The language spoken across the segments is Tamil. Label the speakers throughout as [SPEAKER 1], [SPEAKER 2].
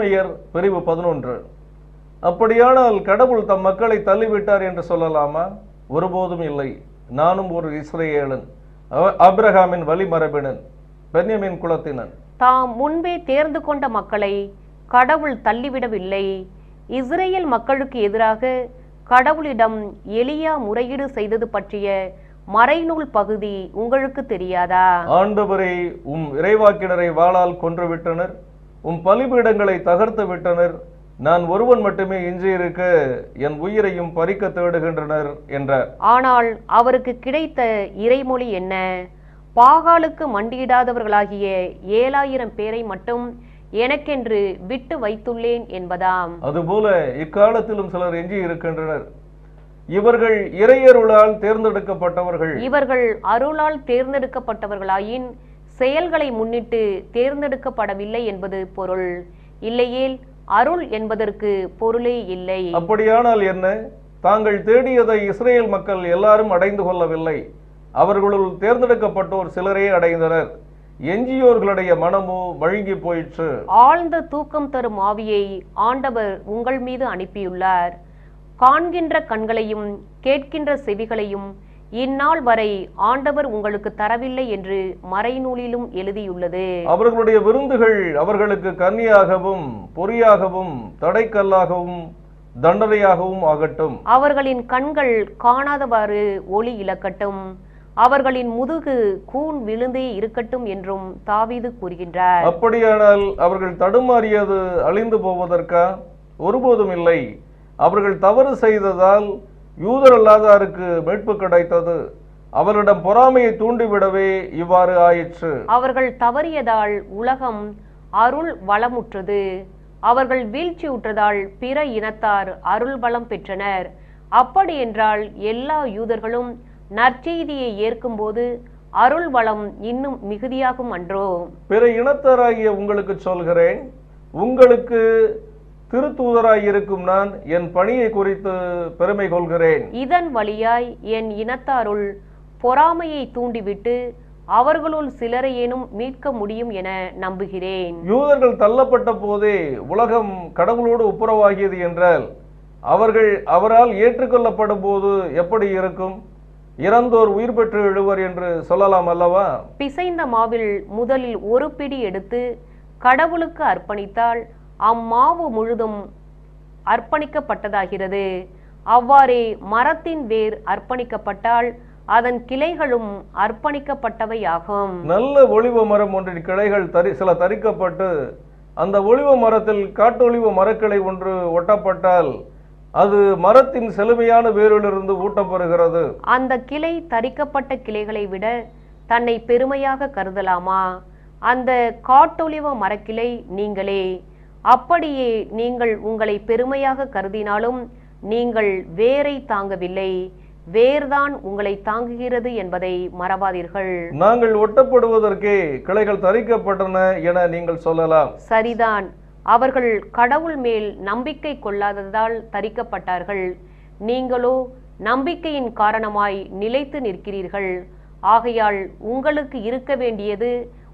[SPEAKER 1] ரோமையர் பிரிவு பதினொன்று. அப்படியானால் கடவுள் தம் மக்களை தள்ளிவிட்டார் என்று சொல்லலாமா? ஒருபோதும் இல்லை. நானும் ஒரு இஸ்ரேலன் ஆபிரகாமின் வழிமரபினன் பென்யமின் குலத்தினன்.
[SPEAKER 2] தாம் முன்பே தேர்ந்து கொண்ட மக்களை கடவுள் தள்ளிவிடவில்லை. இஸ்ரேல் மக்களுக்கு எதிராக கடவுளிடம் எலியா முறையீடு செய்தது பற்றிய மறைநூல் பகுதி உங்களுக்கு தெரியாதா?
[SPEAKER 1] ஆண்டவரே உம் இறைவாக்கினரை வாளால் கொன்றுவிட்டனர். உம் பலிபீடங்களை தகர்த்து விட்டனர். நான் ஒருவன் மட்டுமே எஞ்சியிருக்க என் உயிரையும் பறிக்க தேடுகின்றனர் என்றார்.
[SPEAKER 2] ஆனால் அவருக்கு கிடைத்த இறைமொழி என்ன? பாகாலுக்கு மண்டியிடாதவர்களாகிய ஏழாயிரம் பேரை மட்டும் எனக்கென்று விட்டு வைத்துள்ளேன் என்பதாம்.
[SPEAKER 1] அதுபோல இக்காலத்திலும் சிலர் எஞ்சி இருக்கின்றனர் இவர்கள் இறையருளால் தேர்ந்தெடுக்கப்பட்டவர்கள்.
[SPEAKER 2] இவர்கள் அருளால் தேர்ந்தெடுக்கப்பட்டவர்களாயின் செயல்களை முன்னிட்டு தேர்ந்தெடுக்கப்படவில்லை என்பது பொருள். இல்லையேல் அருள் என்பதற்கு பொருளே இல்லை.
[SPEAKER 1] அப்படியானால் என்ன? தாங்கள் தேடியதை இஸ்ரேல் மக்கள் எல்லாரும் அடைந்து கொள்ளவில்லை. அவர்களுள் தேர்ந்தெடுக்கப்பட்டோர் சிலரே அடைந்தனர். எஞ்சியோர்களுடைய மனமோ வழுங்கி போயிற்று.
[SPEAKER 2] ஆழ்ந்த தூக்கம் தரும் ஆவியை ஆண்டவர் உங்கள் மீது அனுப்பியுள்ளார். காண்கின்ற கண்களையும் கேட்கின்ற செவிகளையும் இந்நாள் வரை ஆண்டவர் உங்களுக்கு தரவில்லை என்று மறைநூலிலும் எழுதியுள்ளது.
[SPEAKER 1] அவர்களுடைய விருந்துகள் அவர்களுக்கு கன்னியாகவும் பொறியாகவும் தடைக்கல்லாகவும் தண்டனையாகவும் ஆகட்டும்.
[SPEAKER 2] அவர்களின் கண்கள் காணாதவாறு ஒளி இழக்கட்டும். அவர்களின் முதுகு கூன் விழுந்தே இருக்கட்டும் என்றும் தாவீது கூறுகின்றார்.
[SPEAKER 1] அப்படியானால் அவர்கள் தடுமாறியது அழிந்து போவதற்கா? ஒருபோதும் இல்லை. அவர்கள் தவறு செய்ததால் யூதர் அல்லாதாருக்கு மீட்பு கிடைத்தது. அவரிடம் பொறாமையை தூண்டிவிடவே இவ்வாறு ஆயிற்று.
[SPEAKER 2] அவர்கள் தவறியதால் உலகம் அருள் வளமுற்றது. அவர்கள் வீழ்ச்சியுற்றதால் பிற இனத்தார் அருள் வளம் பெற்றனர். அப்படி என்றால் எல்லா யூதர்களும் நற்செய்தியை ஏற்கும்போது அருள் வளம் இன்னும் மிகுதியாகும் அன்றோ?
[SPEAKER 1] பிற இனத்தாராகிய உங்களுக்கு சொல்கிறேன். உங்களுக்கு திருத்தூதராய் இருக்கும் நான் என் பணியை குறித்து பெருமை கொள்கிறேன்.
[SPEAKER 2] இதன் வழியாய் என் இனத்தாருள் பொறாமையை தூண்டிவிட்டு அவர்களுள் சிலரையேனும் மீட்க முடியும் என நம்புகிறேன்.
[SPEAKER 1] யூதர்கள் தள்ளப்பட்ட போதே உலகம் கடவுளோடு ஒப்புரவாகியது என்றால் அவர்கள் அவரால் ஏற்றுக்கொள்ளப்படும் போது எப்படி இருக்கும்? இறந்தோர் உயிர் பெற்று எழுவர் என்று சொல்லலாம் அல்லவா?
[SPEAKER 2] பிசைந்த மாவில் முதலில் ஒரு பிடி எடுத்து கடவுளுக்கு அர்ப்பணித்தால் அம்மாவு முழுதும் அர்ப்பணிக்கப்பட்டதாகிறது. அவ்வாறே மரத்தின் வேர் அர்ப்பணிக்கப்பட்டால் அதன் கிளைகளும் அர்ப்பணிக்கப்பட்டவையாகும்.
[SPEAKER 1] நல்ல ஒளிவ மரம் ஒன்றின் கிளைகள் தரி சில தரிக்கப்பட்டு அந்த ஒளிவ மரத்தில் காட்டொளிவ மரக்கிளை ஒன்று ஒட்டப்பட்டால் அது மரத்தின் செழுமையான வேரிலிருந்து ஊட்டப்பெறுகிறது.
[SPEAKER 2] அந்த கிளை தரிக்கப்பட்ட கிளைகளை விட தன்னை பெருமையாக கருதலாமா? அந்த காட்டொலிவ மரக்கிளை நீங்களே அப்படியே நீங்கள் உங்களை பெருமையாக கருதினாலும் நீங்கள் வேரை தாங்கவில்லை. வேர்தான் உங்களை தாங்குகிறது என்பதை மறவாதீர்கள்.
[SPEAKER 1] நாங்கள் ஒட்டப்படுவதற்கே கிளைகள் தரிக்கப்பட்டன என நீங்கள் சொல்லலாம்.
[SPEAKER 2] சரிதான். அவர்கள் கடவுள் மேல் நம்பிக்கை கொள்ளாததால் தரிக்கப்பட்டார்கள். நீங்களோ நம்பிக்கையின் காரணமாய் நிலைத்து நிற்கிறீர்கள். ஆகையால் உங்களுக்கு இருக்க வேண்டியது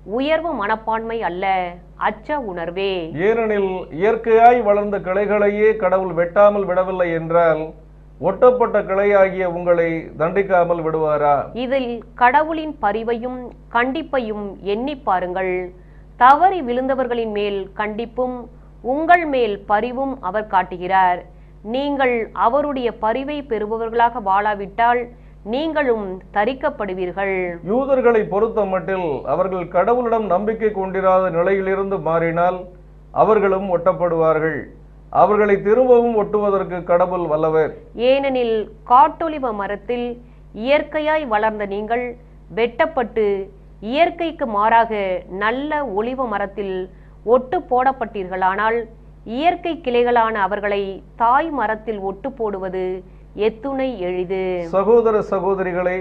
[SPEAKER 2] உயர்வு மனப்பான்மை அல்ல அச்ச உணர்வே.
[SPEAKER 1] ஏனெனில் இயற்கையாய் வளர்ந்த கிளைகளையே கடவுள் வெட்டாமல் விடவில்லை என்றால் ஒட்டப்பட்ட கிளையாகிய உங்களை தண்டிக்காமல் விடுவாரா?
[SPEAKER 2] இதில் கடவுளின் பரிவையும் கண்டிப்பையும் எண்ணிப் பாருங்கள். தவறி விழுந்தவர்களின் மேல் கண்டிப்பும் உங்கள் மேல் பரிவும் அவர் காட்டுகிறார். நீங்கள் அவருடைய பரிவை பெறுபவர்களாக வாழாவிட்டால் நீங்களும் தரிக்கப்படுவீர்கள்.
[SPEAKER 1] யூதர்களை பொறுத்த மட்டில் அவர்கள் கடவுளிடம் நம்பிக்கை கொண்டிராத நிலையிலிருந்து மாறினால் அவர்களும் ஒட்டப்படுவார்கள். அவர்களை திரும்பவும் ஒட்டுவதற்கு கடவுள் வல்லவர்.
[SPEAKER 2] ஏனெனில் காட்டொலிவ மரத்தில் இயற்கையாய் வளர்ந்த நீங்கள் வெட்டப்பட்டு இயற்கைக்கு மாறாக நல்ல ஒலிவ மரத்தில் ஒட்டு போடப்பட்டீர்களானால் இயற்கை கிளைகளான அவர்களை தாய் மரத்தில் ஒட்டு போடுவது எத்துணை எளிது.
[SPEAKER 1] சகோதர சகோதரிகளே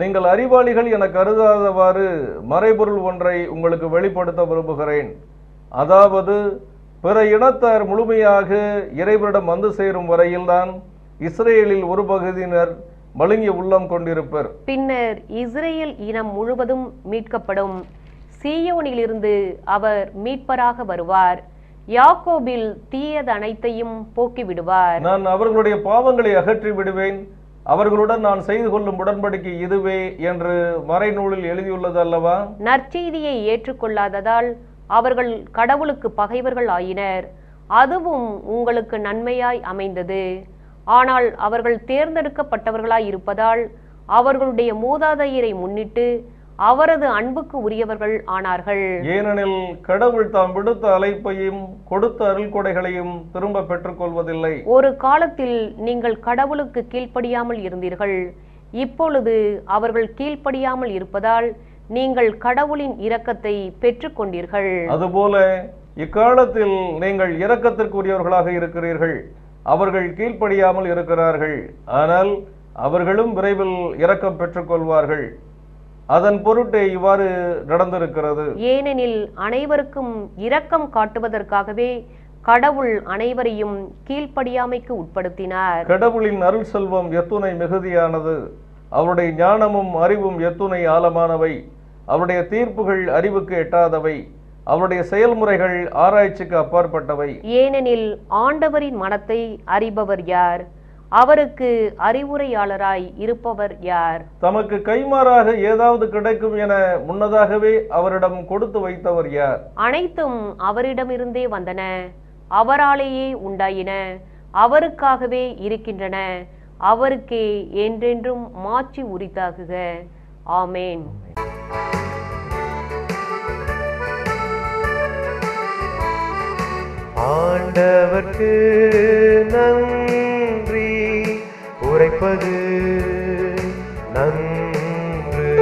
[SPEAKER 1] நீங்கள் அறிவாளிகள் என கருதாதவாறு மறைபொருள் ஒன்றை உங்களுக்கு வெளிப்படுத்த விரும்புகிறேன். அதாவது பிற இனத்தார் முழுமையாக இறைவனிடம் வந்து சேரும் வரையில்தான் இஸ்ரேலில் ஒரு பகுதியினர் மழுங்கிய உள்ளம் கொண்டிருப்பர்.
[SPEAKER 2] பின்னர் இஸ்ரேல் இனம் முழுவதும் மீட்கப்படும். சீயோனிலிருந்து அவர் மீட்பராக வருவார். யாக்கோபில் தீயது அனைத்தையும் போக்கிவிடுவார்
[SPEAKER 1] நான் அவர்களுடைய பாவங்களை அகற்றி விடுவேன். அவர்களுடன் நான் செய்து கொள்ளும் உடன்படிக்கை இதுவே என்று மறைநூலில் எழுதியுள்ளது அல்லவா?
[SPEAKER 2] நற்செய்தியை ஏற்றுக்கொள்ளாததால் அவர்கள் கடவுளுக்கு பகைவர்கள் ஆயினர். அதுவும் உங்களுக்கு நன்மையாய் அமைந்தது. ஆனால் அவர்கள் தேர்ந்தெடுக்கப்பட்டவர்களாய் இருப்பதால் அவர்களுடைய மூதாதையரை முன்னிட்டு அவரது அன்புக்கு உரியவர்கள் ஆனார்கள்.
[SPEAKER 1] ஏனெனில் கடவுள் தாம் விடுத்த அழைப்பையும் கொடுத்த அருள்கொடைகளையும் திரும்ப பெற்றுக்கொள்வதில்லை.
[SPEAKER 2] ஒரு காலத்தில் நீங்கள் கடவுளுக்கு கீழ்ப்படியாமல் இருந்தீர்கள். இப்பொழுது அவர்கள் கீழ்ப்படியாமல் இருப்பதால் நீங்கள் கடவுளின் இரக்கத்தை பெற்றுக்கொண்டீர்கள்.
[SPEAKER 1] அதுபோல இக்காலத்தில் நீங்கள் இரக்கத்திற்குரியவர்களாக இருக்கிறீர்கள். அவர்கள் கீழ்ப்படியாமல் இருக்கிறார்கள். ஆனால் அவர்களும் விரைவில் இரக்கம் பெற்றுக்கொள்வார்கள். அதன் பொருட்டே இவ்வாறு நடந்திருக்கிறது.
[SPEAKER 2] ஏனெனில் அனைவருக்கும் இரக்கம் காட்டுவதற்காகவே கடவுள் அனைவரையும் கீழ்ப்படியாமைக்கு உட்படுத்தினார்.
[SPEAKER 1] கடவுளின் அருள் செல்வம் எத்துணை மிகுதியானது. அவருடைய ஞானமும் அறிவும் எத்துணை ஆழமானவை. அவருடைய தீர்ப்புகள் அறிவுக்கு எட்டாதவை. அவருடைய செயல்முறைகள் ஆராய்ச்சிக்கு அப்பாற்பட்டவை.
[SPEAKER 2] ஏனெனில் ஆண்டவரின் மனத்தை அறிபவர் யார்? அவருக்கு அறிவுரையாளராய் இருப்பவர் யார்?
[SPEAKER 1] தமக்கு கைமாறாக ஏதாவது கிடைக்கும் என முன்னதாகவே அவரிடம் கொடுத்து வைத்தவர் யார்?
[SPEAKER 2] அனைத்தும் அவரிடமிருந்தே வந்தன. அவராலேயே உண்டாயின. அவருக்காகவே இருக்கின்றன. அவருக்கே என்றென்றும் மாட்சி உரித்தாகுக. ஆமேன்.
[SPEAKER 3] ஆண்டவர்க்கு நன்றி உரைப்பது. நன்று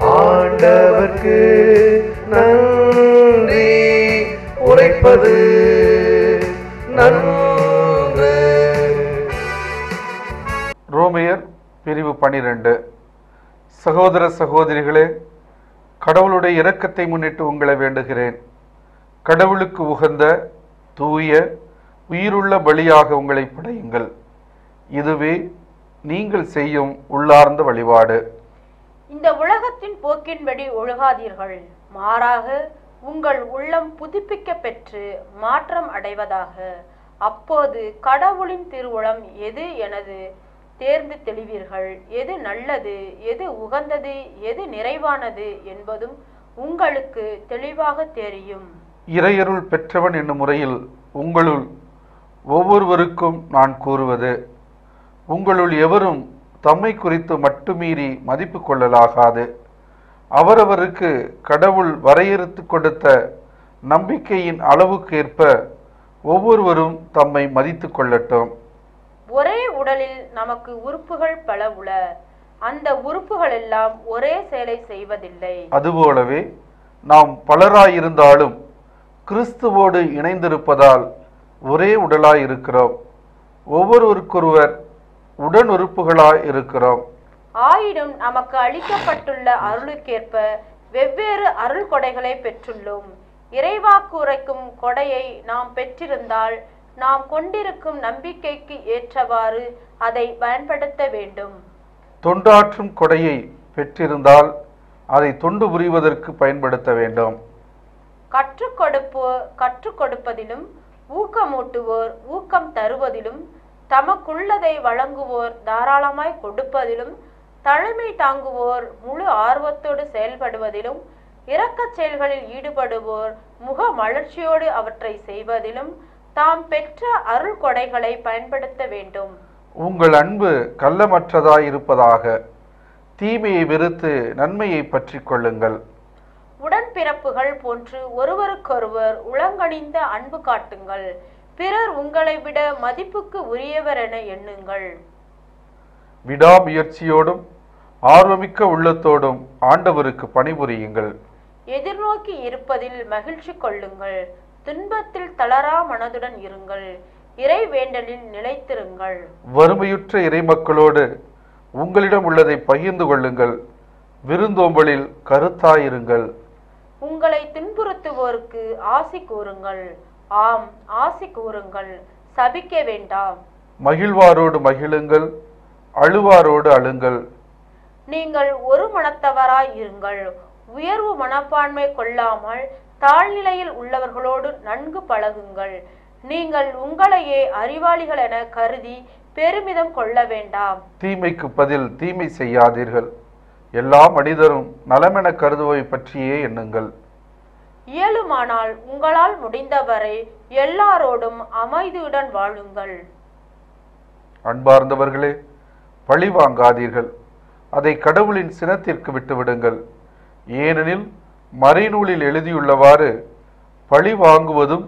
[SPEAKER 3] ஆண்டவர்க்கு நன்றி உரைப்பது. நன்று.
[SPEAKER 4] ரோமியர் பிரிவு பனிரெண்டு. சகோதர சகோதரிகளே கடவுளுடைய இரக்கத்தை முன்னிட்டு உங்களை வேண்டுகிறேன். கடவுளுக்கு உகந்த தூய உயிருள்ள பலியாக உங்களை படையுங்கள். இதுவே நீங்கள் செய்யும் உள்ளார்ந்த வழிபாடு.
[SPEAKER 5] இந்த உலகத்தின் போக்கின்படி ஒழுகாதீர்கள். மாறாக உங்கள் உள்ளம் புதுப்பிக்க பெற்று மாற்றம் அடைவதாக. அப்போது கடவுளின் திருவுளம் எது எனது தேர்ந்து தெளிவீர்கள். எது நல்லது எது உகந்தது எது நிறைவானது என்பதும் உங்களுக்கு தெளிவாக தெரியும்.
[SPEAKER 4] இறையருள் பெற்றவன் என்னும் முறையில் உங்களுள் ஒவ்வொருவருக்கும் நான் கூறுவது உங்களுள் எவரும் தம்மை குறித்து மட்டுமீறி மதிப்பு கொள்ளலாகாது. அவரவருக்கு கடவுள் வரையறுத்து கொடுத்த நம்பிக்கையின் அளவுக்கேற்ப ஒவ்வொருவரும் தம்மை மதித்து கொள்ளட்டும்.
[SPEAKER 5] ஒரே உடலில் நமக்கு உறுப்புகள் பல உள அந்த உறுப்புகள் எல்லாம் ஒரே செயலை செய்வதில்லை.
[SPEAKER 4] அதுபோலவே நாம் பலராயிருந்தாலும் கிறிஸ்துவோடு இணைந்திருப்பதால் ஒரே உடலாய் இருக்கிறோம் ஒவ்வொருவருக்கொருவர் உடன் உறுப்புகளாய் இருக்கிறோம்
[SPEAKER 5] ஆயினும் நமக்கு அளிக்கப்பட்டுள்ள அருளுக்கேற்ப வெவ்வேறு அருள் கொடைகளை பெற்றுள்ளோம். இறைவாக்கு உரைக்கும் கொடையை நாம் பெற்றிருந்தால் நாம் கொண்டிருக்கும் நம்பிக்கைக்கு ஏற்றவாறு அதை பயன்படுத்த வேண்டும்.
[SPEAKER 4] தொண்டாற்றும் கொடையை பெற்றிருந்தால் அதை தொண்டு புரிவதற்கு பயன்படுத்த வேண்டும்.
[SPEAKER 5] கற்றுக் கொடுப்போர் கற்றுக் கொடுப்பதிலும் ஊக்கமூட்டுவோர் ஊக்கம் தருவதிலும் தமக்குள்ளதை வழங்குவோர் தாராளமாய் கொடுப்பதிலும் தலைமை தாங்குவோர் முழு ஆர்வத்தோடு செயல்படுவதிலும் இரக்கச் செயல்களில் ஈடுபடுவோர் முக மலர்ச்சியோடு அவற்றை செய்வதிலும் தாம் பெற்ற அருள் கொடைகளை பயன்படுத்த வேண்டும்.
[SPEAKER 4] உங்கள் அன்பு கள்ளமற்றதாய் இருப்பதாக தீமையை வெறுத்து நன்மையை பற்றி கொள்ளுங்கள்.
[SPEAKER 5] உடன்பிறப்புகள் போன்று ஒருவருக்கொருவர் உளங்கணிந்த அன்பு காட்டுங்கள். பிறர் உங்களை விட மதிப்புக்கு உரியவர் என எண்ணுங்கள்.
[SPEAKER 4] விடாமுயற்சியோடும் ஆர்வமிக்க உள்ளத்தோடும் ஆண்டவருக்கு பணிபுரியுங்கள்.
[SPEAKER 5] எதிர்நோக்கி இருப்பதில் மகிழ்ச்சி கொள்ளுங்கள். துன்பத்தில் தளரா மனதுடன் இருங்கள். இறை வேண்டலில் நிலைத்திருங்கள்.
[SPEAKER 4] வறுமையுற்ற இறைமக்களோடு உங்களிடம் உள்ளதை பகிர்ந்து கொள்ளுங்கள். விருந்தோம்பலில் கருத்தாயிருங்கள்.
[SPEAKER 5] உங்களை துன்புறுத்துவோருக்கு ஆசி கூறுங்கள். ஆம் ஆசி கூறுங்கள். சபிக்க வேண்டாம்.
[SPEAKER 4] மகிழ்வாரோடு மகிழுங்கள் அழுவாரோடு அழுங்கள்.
[SPEAKER 5] நீங்கள் ஒரு மனத்தவராய் இருங்கள். உயர்வு மனப்பான்மை கொள்ளாமல் தாழ்நிலையில் உள்ளவர்களோடு நன்கு பழகுங்கள். நீங்கள் உங்களையே அறிவாளிகள் என கருதி பெருமிதம் கொள்ள வேண்டாம்.
[SPEAKER 4] தீமைக்கு பதில் தீமை செய்யாதீர்கள். எல்லா மனிதரும் நலமென கருதுவை பற்றியே எண்ணுங்கள்.
[SPEAKER 5] இயலுமானால் உங்களால் முடிந்தவரை எல்லாரோடும் அமைதியுடன் வாழுங்கள்.
[SPEAKER 4] அன்பார்ந்தவர்களே பழி வாங்காதீர்கள். அதை கடவுளின் சினத்திற்கு விட்டுவிடுங்கள். ஏனெனில் மறைநூலில் எழுதியுள்ளவாறு பழி வாங்குவதும்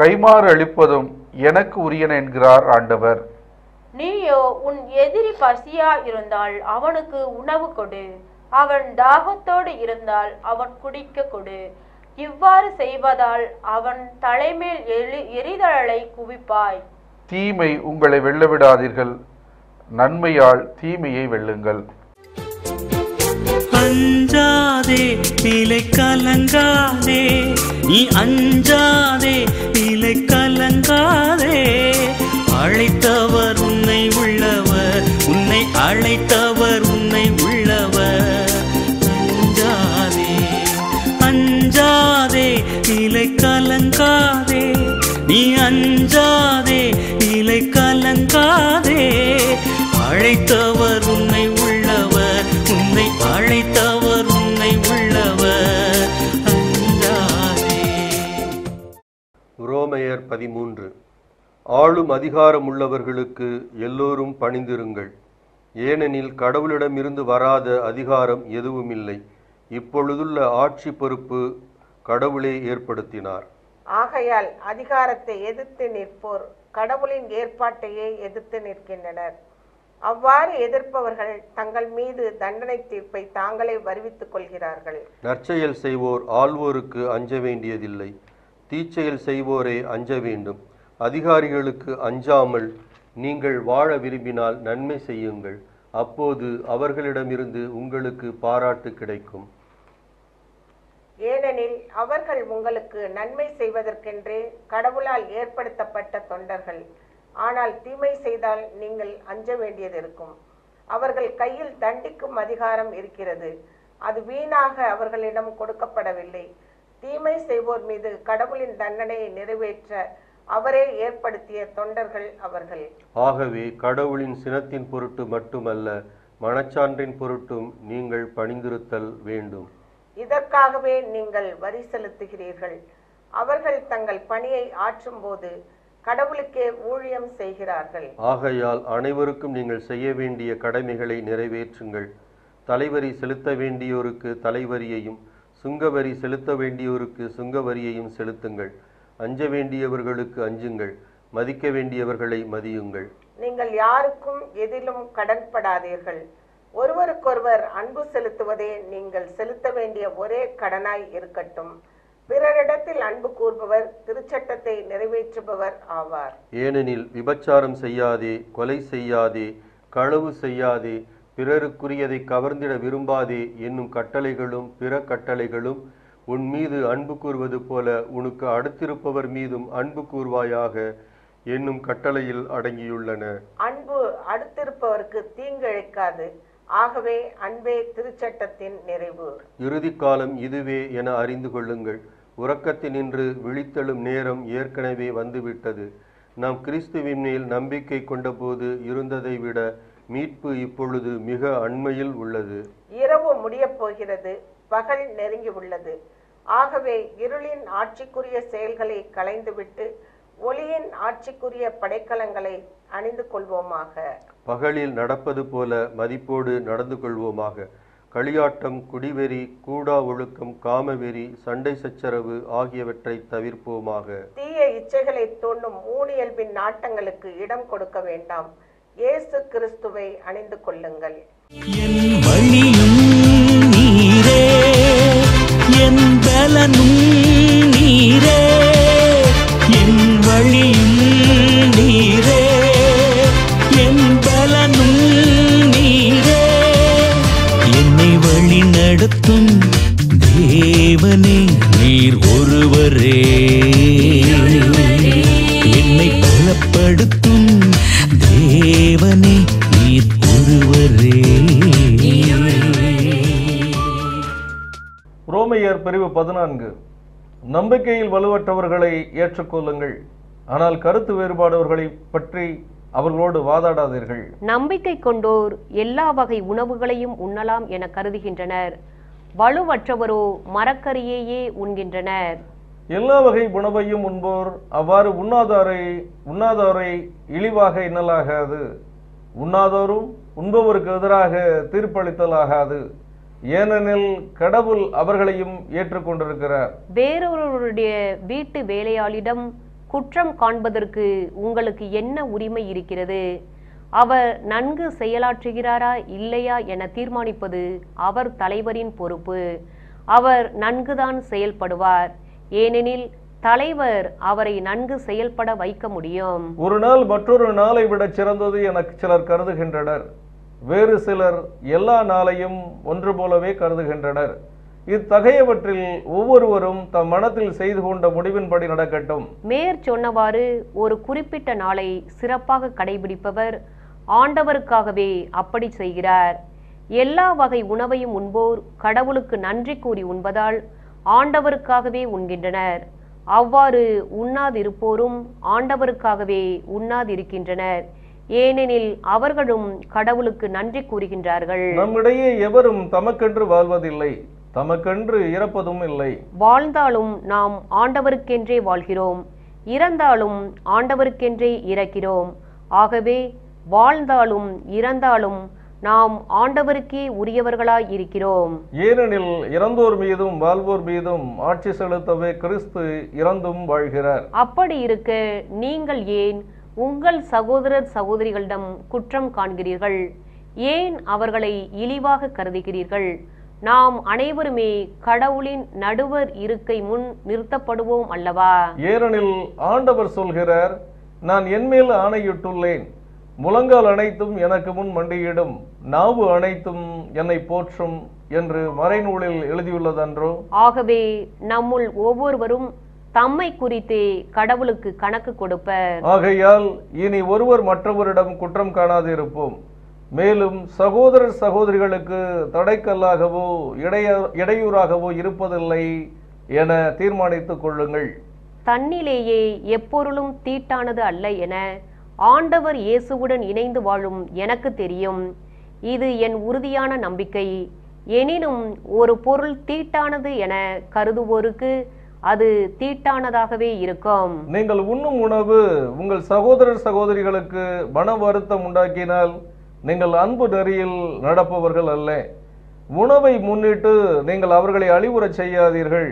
[SPEAKER 4] கைமாறு அளிப்பதும் எனக்கு உரியன என்கிறார் ஆண்டவர்.
[SPEAKER 5] நீயோ உன் எதிரி பசியா இருந்தால் அவனுக்கு உணவு கொடு. அவன் தாகத்தோடு இருந்தால் அவன் குடிக்க கொடு. இவ்வாறு செய்வதால் அவன் தலைமேல் எரி எரிதழலை குவிப்பாய்.
[SPEAKER 4] தீமை உங்களை வெல்லவிடாதீர்கள். நன்மையால் தீமையை வெல்லுங்கள்.
[SPEAKER 6] அஞ்சாதே நிலை கலங்காதே. நீ அஞ்சாதே நிலை கலங்காதே. அழைத்தவர் இலை கலங்காதே நீ அஞ்சாதே இலை கலங்காதே. அழைத்தவர் உன்னை உள்ளவர் உன்னை அழைத்தவர் உன்னை உள்ளவர். அஞ்சாதே.
[SPEAKER 7] உரோமையர் பதிமூன்று. ஆளும் அதிகாரம் உள்ளவர்களுக்கு எல்லோரும் பணிந்திருங்கள். ஏனெனில் கடவுளிடமிருந்து வராத அதிகாரம் எதுவுமில்லை. இப்பொழுதுள்ள ஆட்சி பொறுப்பு கடவுளே ஏற்படுத்தினார்.
[SPEAKER 8] ஆகையால் அதிகாரத்தை எதிர்த்து நிற்போர் கடவுளின் ஏற்பாட்டையே எதிர்த்து நிற்கின்றனர். அவ்வாறு எதிர்ப்பவர்கள் தங்கள் மீது தண்டனை தீர்ப்பை தாங்களே வருவித்துக் கொள்கிறார்கள்.
[SPEAKER 7] நற்செயல் செய்வோர் ஆள்வோருக்கு அஞ்ச வேண்டியதில்லை. தீச்செயல் செய்வோரே அஞ்ச வேண்டும். அதிகாரிகளுக்கு அஞ்சாமல் நீங்கள் வாழ விரும்பினால் நன்மை செய்யுங்கள். அப்போது அவர்களிடமிருந்து உங்களுக்கு பாராட்டு கிடைக்கும்.
[SPEAKER 8] அவர்கள் உங்களுக்கு நன்மை செய்வதற்கென்றே கடவுளால் ஏற்படுத்தப்பட்ட தொண்டர்கள். ஆனால் தீமை செய்தால் நீங்கள் அஞ்ச வேண்டியது இருக்கும். அவர்கள் கையில் தண்டிக்கும் அதிகாரம் இருக்கிறது. அது வீணாக அவர்களிடம் கொடுக்கப்படவில்லை. தீமை செய்வோர் மீது கடவுளின் தண்டனையை நிறைவேற்ற அவரே ஏற்படுத்திய தொண்டர்கள் அவர்கள்.
[SPEAKER 7] ஆகவே கடவுளின் சினத்தின் பொருட்டு மட்டுமல்ல மனச்சான்றின் பொருட்டும் நீங்கள் பணிந்திருத்தல் வேண்டும்.
[SPEAKER 8] இதற்காகவே நீங்கள் வரி செலுத்துகிறீர்கள். அவர்கள் தங்கள் பணியை ஆற்றும்போது கடவுளுக்கே ஊழியம் செய்கிறார்கள்.
[SPEAKER 7] ஆகையால் அனைவருக்கும் நீங்கள் செய்ய வேண்டிய கடமைகளை நிறைவேற்றுங்கள். தலைவரி செலுத்த வேண்டியோருக்கு தலைவரியையும் சுங்கவரி செலுத்த வேண்டியோருக்கு சுங்கவரியையும் செலுத்துங்கள். அஞ்ச வேண்டியவர்களுக்கு அஞ்சுங்கள் மதிக்க வேண்டியவர்களை மதியுங்கள்.
[SPEAKER 8] நீங்கள் யாருக்கும் எதிலும் கடன்படாதீர்கள். ஒருவருக்கொருவர் அன்பு செலுத்துவதே நீங்கள் செலுத்த வேண்டிய ஒரே கடனாய் இருக்கட்டும். பிறரிடத்தில் அன்பு கூறுபவர் திருச்சட்டத்தை நிறைவேற்றுபவர் ஆவார்.
[SPEAKER 7] ஏனெனில் விபச்சாரம் செய்யாதே கொலை செய்யாதே களவு செய்யாதே பிறருக்குரியதை கவர்ந்திட விரும்பாதே என்னும் கட்டளைகளும் பிற கட்டளைகளும் உன் மீது அன்பு கூறுவது போல உனக்கு அடுத்திருப்பவர் மீதும் அன்பு கூர்வாயாக என்னும் கட்டளையில் அடங்கியுள்ளன.
[SPEAKER 8] அன்பு அடுத்திருப்பவருக்கு தீங்கிழைக்காது. ஆகவே அன்பே திருச்சட்டத்தின் நிறைவு.
[SPEAKER 7] இறுதி காலம் இதுவே என அறிந்து கொள்ளுங்கள். உறக்கத்தினின்று விழித்தெழும் நேரம் ஏற்கனவே வந்துவிட்டது. நாம் கிறிஸ்துவின் மேல் நம்பிக்கை கொண்டபோது இருந்ததை விட மீட்பு இப்பொழுது மிக அண்மையில் உள்ளது.
[SPEAKER 8] இரவு முடியப் போகிறது. பகல் நெருங்கி உள்ளது. ஆகவே இருளின் ஆட்சிக்குரிய செயல்களை களைந்துவிட்டு ஒளியின் ஆட்சிக்குரிய படைக்கலங்களை அணிந்து கொள்வோமாக
[SPEAKER 7] பகலில் நடப்பது போல மதிப்போடு நடந்து கொள்வோமாக களியாட்டம் குடிவெறி கூடா ஒழுக்கம் காமவெறி சண்டை சச்சரவு ஆகியவற்றை தவிர்ப்போமாக.
[SPEAKER 8] தீய இச்சைகளை தூண்டும் ஊனியல்பின் நாட்டங்களுக்கு இடம் கொடுக்க வேண்டாம். இயேசு கிறிஸ்துவை அணிந்து கொள்ளுங்கள்.
[SPEAKER 6] என் வழியும் நீரே என் பலனும்
[SPEAKER 1] பதினான்கு நம்பிக்கையில் வலுவற்றவர்களை ஏற்றுக்கொள்ளுங்கள். ஆனால் கருத்து வேறுபாடவர்களை பற்றி அவர்களோடு வாதாடாதீர்கள்.
[SPEAKER 2] நம்பிக்கை கொண்டோர் எல்லா வகை உணவுகளையும் உண்ணலாம் என கருதுகின்றனர். வலுவற்றவரோ மரக்கறியையே உண்கின்றனர்.
[SPEAKER 1] எல்லா வகை உணவையும் உண்போர் அவ்வாறு உண்ணாதாரை உண்ணாதோரை இழிவாக எண்ணலாகாது. உண்ணாதோரும் உண்பவருக்கு எதிராக தீர்ப்பளித்தலாகாது. ஏனெனில் கடவுள் அவர்களையும் ஏற்றுக்கொண்டிருக்கிறார்.
[SPEAKER 2] வேறொருவருடைய வீட்டு வேலையாளிடம் குற்றம் காண்பதற்கு உங்களுக்கு என்ன உரிமை இருக்கிறது? அவர் நன்கு செயலாற்றுகிறாரா இல்லையா என தீர்மானிப்பது அவர் தலைவரின் பொறுப்பு. அவர் நன்குதான் செயல்படுவார். ஏனெனில் தலைவர் அவரை நன்கு செயல்பட வைக்க முடியும்.
[SPEAKER 1] ஒரு நாள் மற்றொரு நாளை விட சிறந்தது என சிலர் கருதுகின்றனர். வேறு சிலர் எல்லா நாளையும் ஒன்று போலவே கருதுகின்றனர். இத்தகையவற்றில் ஒவ்வொருவரும் தம் மனத்தில் செய்து கொண்ட முடிவின்படி நடக்கட்டும்.
[SPEAKER 2] மேற் சொன்னவாறு ஒரு குறிப்பிட்ட நாளை சிறப்பாக கடைபிடிப்பவர் ஆண்டவருக்காகவே அப்படி செய்கிறார். எல்லா வகை உணவையும் உண்போர் கடவுளுக்கு நன்றி கூறி உண்பதால் ஆண்டவருக்காகவே உண்கின்றனர். அவ்வாறு உண்ணாதிருப்போரும் ஆண்டவருக்காகவே உண்ணாதிருக்கின்றனர். ஏனெனில் அவர்களும் கடவுளுக்கு நன்றி கூறுகின்றார்கள்.
[SPEAKER 1] நம்மிடையே எவரும் தமக்கென்று வாழ்வதில்லை தமக்கென்று இறப்பதும் இல்லை.
[SPEAKER 2] வாழ்ந்தாலும் நாம் ஆண்டவருக்கென்றே வாழ்கிறோம் இறந்தாலும் ஆண்டவருக்கென்றே இறக்கிறோம். ஆகவே வாழ்ந்தாலும் இறந்தாலும் நாம் ஆண்டவருக்கே உரியவர்களாய் இருக்கிறோம்.
[SPEAKER 1] ஏனெனில் இறந்தோர் மீதும் வாழ்வோர் மீதும் ஆட்சி செலுத்தவே கிறிஸ்து இறந்தும் வாழ்கிறார்.
[SPEAKER 2] அப்படி இருக்க நீங்கள் ஏன் உங்கள் சகோதரர் சகோதரிகளிடம் குற்றம் காண்கிறீர்கள். ஏன் அவர்களை இழிவாக கருதுகிறீர்கள்? நாம் அனைவருமே கடவுளின் நடுவர் இருக்கை முன் நிறுத்தப்படுவோம் அல்லவா?
[SPEAKER 1] ஏனெனில் ஆண்டவர் சொல்கிறார் நான் என்மேல் ஆணையிட்டுள்ளேன். முழங்கால் அனைத்தும் எனக்கு முன் மண்டியிடும். நாவு அனைத்தும் என்னை போற்றும் என்று மறைநூலில் எழுதியுள்ளதன்றோ?
[SPEAKER 2] ஆகவே நம்முள் ஒவ்வொருவரும் தம்மை குறித்தே கடவுளுக்கு கணக்கு கொடுப்பர்.
[SPEAKER 1] ஆகையால் இனி ஒருவர் மற்றவரிடம் குற்றம் காணாதிருப்போம். மேலும் சகோதரர் சகோதரிகளுக்கு தடைக்கல்லாகவோ இடைய இடையூறாகவோ இருப்பதில்லை என தீர்மானித்துக் கொள்ளுங்கள்.
[SPEAKER 2] தன்னிலேயே எப்பொருளும் தீட்டானது அல்ல என ஆண்டவர் இயேசுவுடன் இணைந்து வாழும் எனக்கு தெரியும். இது என் உறுதியான நம்பிக்கை. எனினும் ஒரு பொருள் தீட்டானது என கருதுவோருக்கு அது தீட்டானதாகவே இருக்கும்.
[SPEAKER 1] நீங்கள் உண்ணும் உணவு உங்கள் சகோதரர் சகோதரிகளுக்கு மன வருத்தம் உண்டாக்கினால் நீங்கள் அன்பு நெறியில் நடப்பவர்கள் அல்ல. உணவை முன்னிட்டு நீங்கள் அவர்களை அழிவுறச் செய்யாதீர்கள்.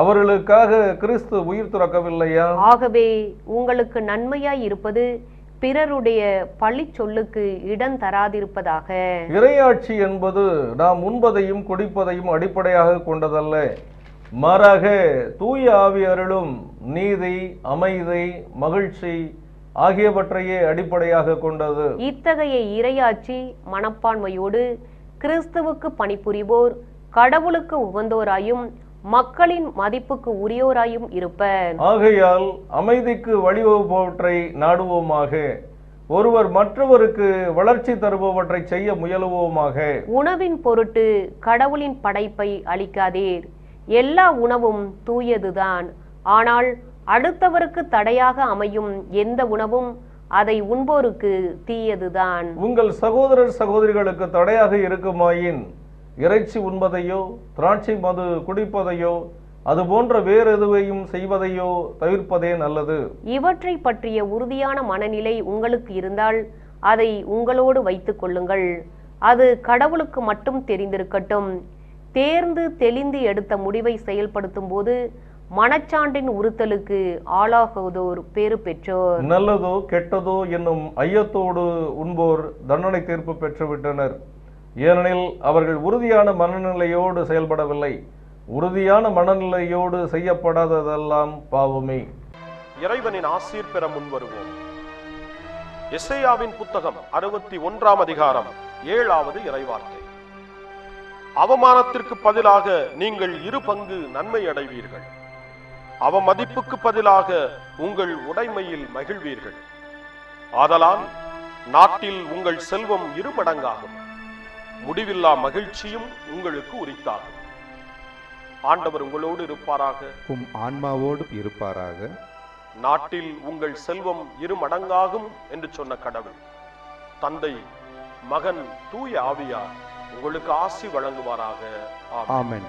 [SPEAKER 1] அவர்களுக்காக கிறிஸ்து உயிர் துறக்கவில்லையா?
[SPEAKER 2] ஆகவே உங்களுக்கு நன்மையாய் இருப்பது பிறருடைய பழி சொல்லுக்கு இடம் தராதிருப்பதாக.
[SPEAKER 1] இறையாட்சி என்பது நாம் உண்பதையும் குடிப்பதையும் அடிப்படையாக கொண்டதல்ல. மாறாக தூய ஆவி அருளும் நீதி அமைதி மகிழ்ச்சி ஆகியவற்றையே அடிப்படையாக கொண்டது.
[SPEAKER 2] இத்தகைய இறையாட்சி மனப்பான்மையோடு கிறிஸ்துவுக்கு பணிபுரிவோர் கடவுளுக்கு உகந்தோராயும் மக்களின் மதிப்புக்கு உரியோராயும் இருப்பர்.
[SPEAKER 1] ஆகையால் அமைதிக்கு வழிவகுப்பவற்றை நாடுவோமாக ஒருவர் மற்றவருக்கு வளர்ச்சி தருபவற்றை செய்ய முயலுவோமாக.
[SPEAKER 2] உணவின் பொருட்டு கடவுளின் படைப்பை அளிக்காதீர். எல்லா உணவும் தூயதுதான். ஆனால் அடுத்தவருக்கு தடையாக அமையும் எந்த உணவும் அதை உண்போருக்கு தீயதுதான்.
[SPEAKER 1] உங்கள் சகோதரர் சகோதரிகளுக்கு தடையாக இருக்குமாயின் இறைச்சி உண்பதையோ திராட்சை மது குடிப்பதையோ அது போன்ற வேறு எதுவையும் செய்வதையோ தவிர்ப்பதே நல்லது.
[SPEAKER 2] இவற்றை பற்றிய உறுதியான மனநிலை உங்களுக்கு இருந்தால் அதை உங்களோடு வைத்துக் கொள்ளுங்கள். அது கடவுளுக்கு மட்டும் தெரிந்திருக்கட்டும். தேர்ந்து தெளிந்து எடுத்த முடிவை செயல்படுத்தும் போது மனச்சான்றின் உறுத்தலுக்கு ஆளாகுவதோர் பேறு பெற்றோர்.
[SPEAKER 1] நல்லதோ கெட்டதோ என்னும் ஐயத்தோடு உண்போர் தண்டனை தீர்ப்பு பெற்றுவிட்டனர் ஏனெனில் அவர்கள் உறுதியான மனநிலையோடு செயல்படவில்லை. உறுதியான மனநிலையோடு செய்யப்படாததெல்லாம் பாவமே.
[SPEAKER 9] இறைவனின் ஆசீர் பெற முன்வருவோம் எஸ்ஐயாவின் புத்தகம் அறுபத்தி ஒன்றாம் அதிகாரம் ஏழாவது இறைவார்த்தை. அவமானத்திற்கு பதிலாக நீங்கள் இரு பங்கு நன்மை அடைவீர்கள். அவமதிப்புக்கு பதிலாக உங்கள் உடைமையில் மகிழ்வீர்கள். ஆதலால் நாட்டில் உங்கள் செல்வம் இருமடங்காகும் முடிவில்லா மகிழ்ச்சியும் உங்களுக்கு உரித்தாகும். ஆண்டவர் உங்களோடு இருப்பாராக?
[SPEAKER 10] உம் ஆன்மாவோடும் இருப்பாராக?
[SPEAKER 9] நாட்டில் உங்கள் செல்வம் இரு மடங்காகும் என்று சொன்ன கடவுள் தந்தை மகன் தூய ஆவியார் உங்களுக்கு ஆசி வழங்குவாராக.
[SPEAKER 10] ஆமென்.